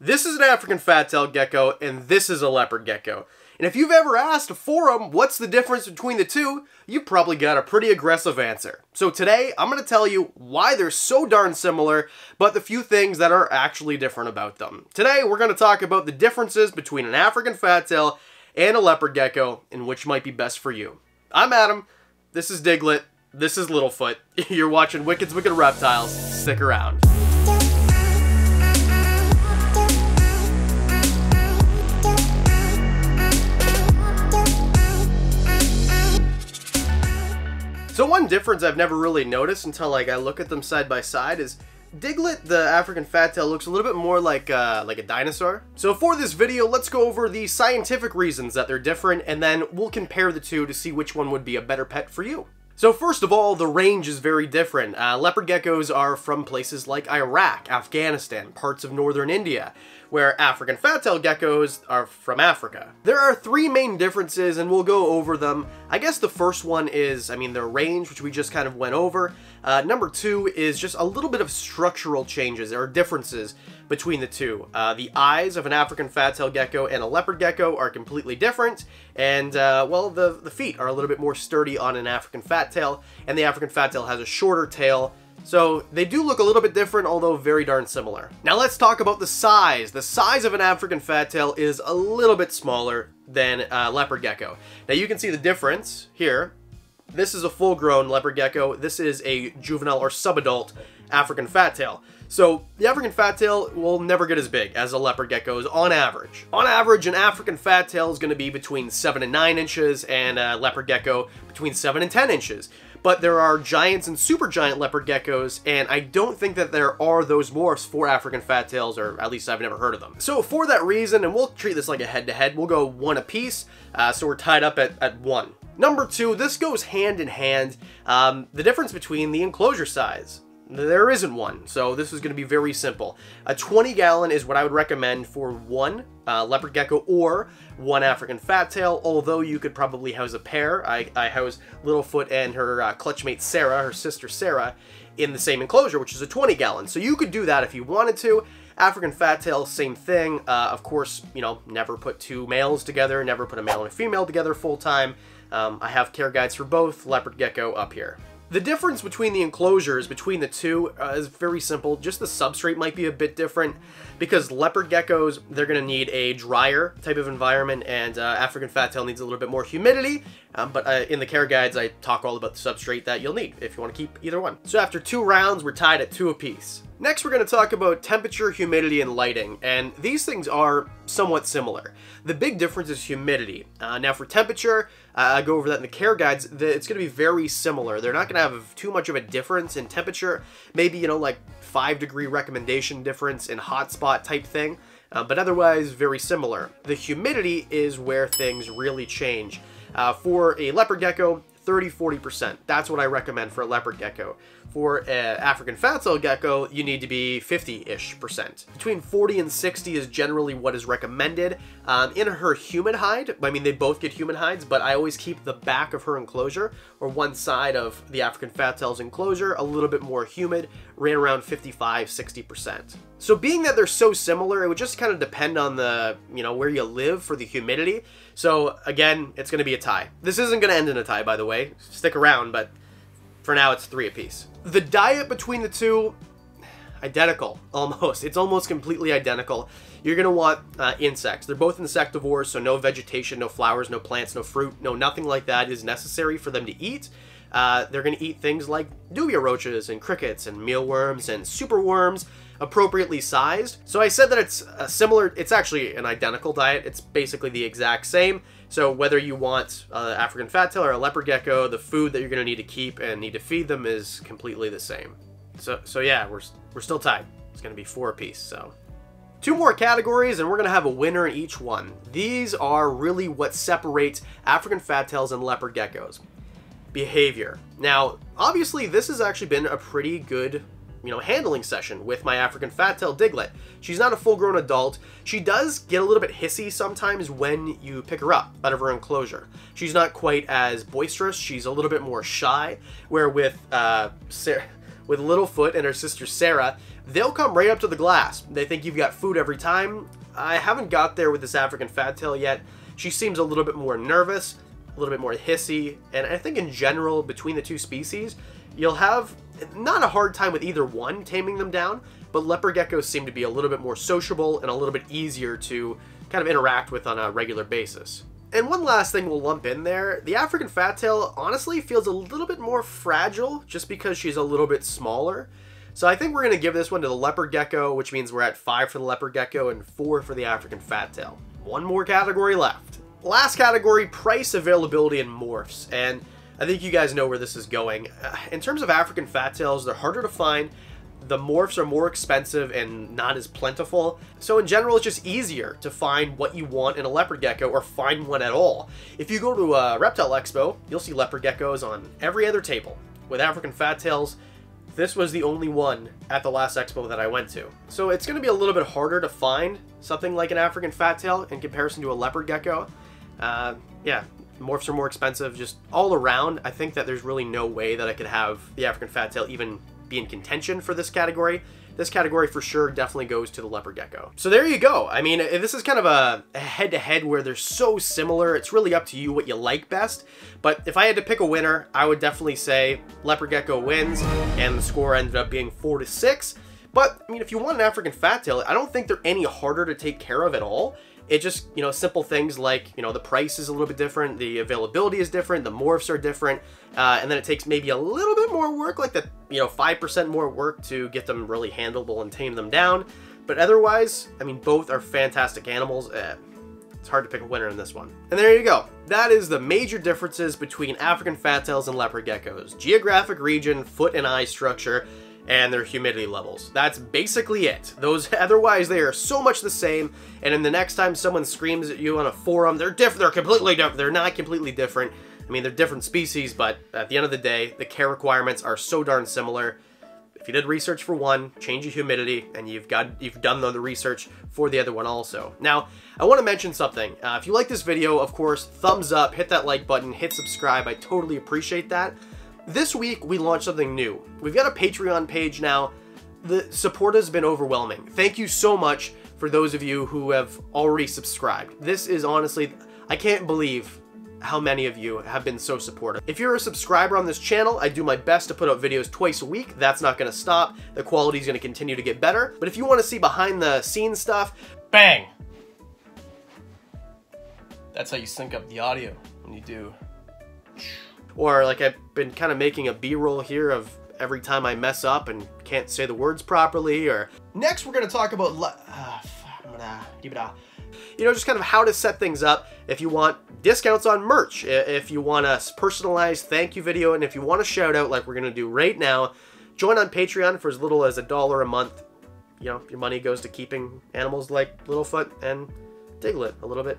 This is an African fat-tailed gecko, and this is a leopard gecko. And if you've ever asked a forum what's the difference between the two, you probably got a pretty aggressive answer. So today, I'm going to tell you why they're so darn similar, but the few things that are actually different about them. Today, we're going to talk about the differences between an African fat-tail and a leopard gecko, and which might be best for you. I'm Adam, this is Diglett, this is Littlefoot. You're watching Wickens Wicked Reptiles. Stick around. So one difference I've never really noticed until like I look at them side by side is Diglett, the African fat tail, looks a little bit more like uh, like a dinosaur. So for this video, let's go over the scientific reasons that they're different, and then we'll compare the two to see which one would be a better pet for you. So first of all, the range is very different. Uh, leopard geckos are from places like Iraq, Afghanistan, parts of northern India where African fat-tailed geckos are from Africa. There are three main differences and we'll go over them. I guess the first one is, I mean, their range, which we just kind of went over. Uh, number two is just a little bit of structural changes or differences between the two. Uh, the eyes of an African fat-tailed gecko and a leopard gecko are completely different, and, uh, well, the, the feet are a little bit more sturdy on an African fat tail, and the African fat tail has a shorter tail, so they do look a little bit different, although very darn similar. Now let's talk about the size. The size of an African fat tail is a little bit smaller than a leopard gecko. Now you can see the difference here. This is a full-grown leopard gecko. This is a juvenile or subadult African fat tail. So the African fat tail will never get as big as a leopard gecko's on average. On average, an African fat tail is going to be between 7 and 9 inches and a leopard gecko between 7 and 10 inches but there are giants and super giant leopard geckos, and I don't think that there are those morphs for African fat tails, or at least I've never heard of them. So for that reason, and we'll treat this like a head-to-head, -head, we'll go one apiece, uh, so we're tied up at, at one. Number two, this goes hand in hand, um, the difference between the enclosure size. There isn't one, so this is going to be very simple. A 20 gallon is what I would recommend for one uh, leopard gecko or one African fat tail, although you could probably house a pair. I, I house Littlefoot and her uh, clutchmate Sarah, her sister Sarah, in the same enclosure, which is a 20 gallon. So you could do that if you wanted to. African fat tail, same thing. Uh, of course, you know, never put two males together, never put a male and a female together full time. Um, I have care guides for both, leopard gecko up here. The difference between the enclosures between the two uh, is very simple. Just the substrate might be a bit different because leopard geckos, they're going to need a drier type of environment and uh, African fat tail needs a little bit more humidity. Um, but uh, in the care guides, I talk all about the substrate that you'll need if you want to keep either one. So after two rounds, we're tied at two apiece. Next, we're going to talk about temperature, humidity, and lighting, and these things are somewhat similar. The big difference is humidity. Uh, now for temperature, uh, I go over that in the care guides, the, it's going to be very similar. They're not going to have too much of a difference in temperature, maybe, you know, like 5 degree recommendation difference in hotspot type thing, uh, but otherwise very similar. The humidity is where things really change. Uh, for a leopard gecko, 30-40%. That's what I recommend for a leopard gecko. For an African fat-tailed gecko, you need to be 50-ish percent. Between 40 and 60 is generally what is recommended. Um, in her humid hide, I mean, they both get humid hides, but I always keep the back of her enclosure, or one side of the African fat-tail's enclosure, a little bit more humid, ran around 55-60%. So being that they're so similar, it would just kind of depend on the, you know, where you live for the humidity. So again, it's going to be a tie. This isn't going to end in a tie, by the way. Stick around, but for now it's three apiece. The diet between the two, identical, almost. It's almost completely identical. You're to want uh, insects. They're both insectivores, so no vegetation, no flowers, no plants, no fruit, no nothing like that is necessary for them to eat. Uh, they're going to eat things like dubia roaches and crickets and mealworms and superworms, appropriately sized. So I said that it's a similar, it's actually an identical diet. It's basically the exact same. So whether you want uh, African fat tail or a leopard gecko, the food that you're going to need to keep and need to feed them is completely the same. So, so yeah, we're, we're still tied. It's going to be four apiece, so... Two more categories, and we're going to have a winner in each one. These are really what separates African fat tails and leopard geckos. Behavior. Now, obviously, this has actually been a pretty good you know, handling session with my African fat tail Diglett. She's not a full-grown adult. She does get a little bit hissy sometimes when you pick her up out of her enclosure. She's not quite as boisterous. She's a little bit more shy, where with uh, Sarah, with Littlefoot and her sister Sarah, they'll come right up to the glass. They think you've got food every time. I haven't got there with this African fat tail yet. She seems a little bit more nervous, a little bit more hissy, and I think in general, between the two species, you'll have not a hard time with either one taming them down, but leopard geckos seem to be a little bit more sociable and a little bit easier to kind of interact with on a regular basis. And one last thing we'll lump in there, the African fat tail honestly feels a little bit more fragile just because she's a little bit smaller. So I think we're going to give this one to the leopard gecko, which means we're at 5 for the leopard gecko and 4 for the African fat tail. One more category left. Last category, price, availability, and morphs. And I think you guys know where this is going. Uh, in terms of African fat tails, they're harder to find, the morphs are more expensive and not as plentiful. So in general, it's just easier to find what you want in a leopard gecko or find one at all. If you go to a reptile expo, you'll see leopard geckos on every other table. With African fat tails, this was the only one at the last expo that I went to. So it's going to be a little bit harder to find something like an African fat tail in comparison to a leopard gecko. Uh, yeah, morphs are more expensive. Just all around, I think that there's really no way that I could have the African fat tail even be in contention for this category. This category for sure definitely goes to the leopard gecko. So there you go. I mean, this is kind of a head-to-head -head where they're so similar. It's really up to you what you like best. But if I had to pick a winner, I would definitely say leopard gecko wins, and the score ended up being four to six. But I mean, if you want an African fat tail, I don't think they're any harder to take care of at all. It just, you know, simple things like, you know, the price is a little bit different, the availability is different, the morphs are different, uh, and then it takes maybe a little bit more work, like the, you know, 5% more work to get them really handleable and tame them down. But otherwise, I mean, both are fantastic animals. Eh, it's hard to pick a winner in this one. And there you go. That is the major differences between African fat tails and leopard geckos. Geographic region, foot and eye structure, and their humidity levels. That's basically it. Those otherwise they are so much the same. And in the next time someone screams at you on a forum, they're different. They're completely different. They're not completely different. I mean, they're different species, but at the end of the day, the care requirements are so darn similar. If you did research for one, change your humidity, and you've got you've done the research for the other one also. Now, I want to mention something. Uh, if you like this video, of course, thumbs up, hit that like button, hit subscribe. I totally appreciate that. This week, we launched something new. We've got a Patreon page now. The support has been overwhelming. Thank you so much for those of you who have already subscribed. This is honestly, I can't believe how many of you have been so supportive. If you're a subscriber on this channel, I do my best to put out videos twice a week. That's not going to stop. The quality is going to continue to get better. But if you want to see behind the scenes stuff, bang! That's how you sync up the audio when you do or like I've been kind of making a b-roll here of every time I mess up and can't say the words properly, or... Next, we're going to talk about... Uh, you know, just kind of how to set things up if you want discounts on merch, if you want a personalized thank you video, and if you want a shout out like we're going to do right now, join on Patreon for as little as a dollar a month. You know, your money goes to keeping animals like Littlefoot and Diglett a little bit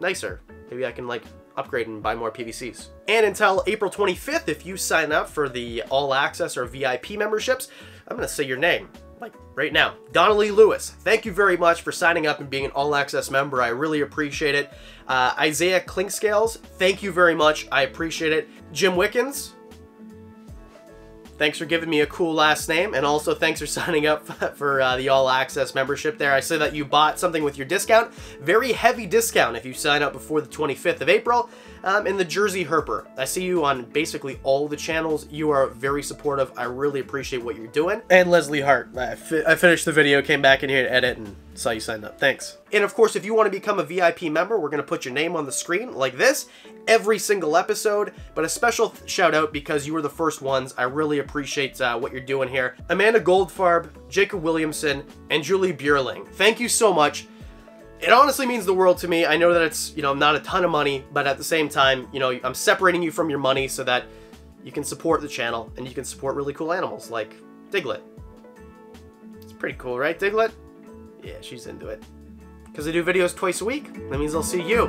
nicer. Maybe I can like upgrade and buy more PVCs. And until April 25th, if you sign up for the All Access or VIP memberships, I'm going to say your name, like right now. Donnelly Lewis, thank you very much for signing up and being an All Access member. I really appreciate it. Uh, Isaiah Clinkscales, thank you very much. I appreciate it. Jim Wickens, Thanks for giving me a cool last name, and also thanks for signing up for uh, the All Access membership there. I say that you bought something with your discount. Very heavy discount if you sign up before the 25th of April. Um, the Jersey Herper. I see you on basically all the channels. You are very supportive. I really appreciate what you're doing. And Leslie Hart. I, fi I finished the video, came back in here to edit, and saw you signed up. Thanks. And of course, if you want to become a VIP member, we're going to put your name on the screen like this every single episode, but a special shout out because you were the first ones. I really appreciate uh, what you're doing here. Amanda Goldfarb, Jacob Williamson, and Julie Bierling. Thank you so much. It honestly means the world to me. I know that it's, you know, not a ton of money, but at the same time, you know, I'm separating you from your money so that you can support the channel and you can support really cool animals like Diglett. It's pretty cool, right, Diglett? Yeah, she's into it. Because I do videos twice a week, that means I'll see you